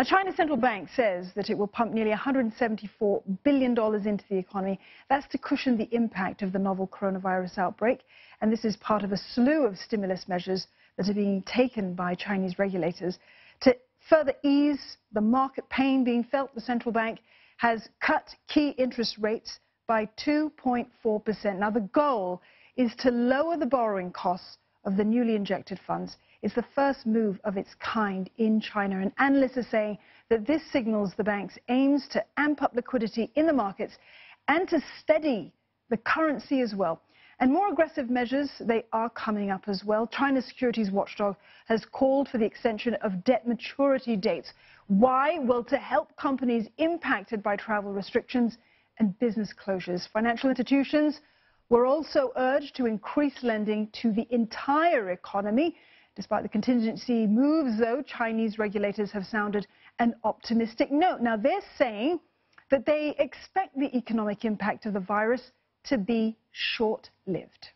Now, China's central bank says that it will pump nearly $174 billion into the economy. That's to cushion the impact of the novel coronavirus outbreak. And this is part of a slew of stimulus measures that are being taken by Chinese regulators. To further ease the market pain being felt, the central bank has cut key interest rates by 2.4%. Now, the goal is to lower the borrowing costs of the newly injected funds is the first move of its kind in China. And analysts are saying that this signals the bank's aims to amp up liquidity in the markets and to steady the currency as well. And more aggressive measures, they are coming up as well. China's securities watchdog has called for the extension of debt maturity dates. Why? Well, to help companies impacted by travel restrictions and business closures. Financial institutions were also urged to increase lending to the entire economy. Despite the contingency moves, though, Chinese regulators have sounded an optimistic note. Now, they're saying that they expect the economic impact of the virus to be short-lived.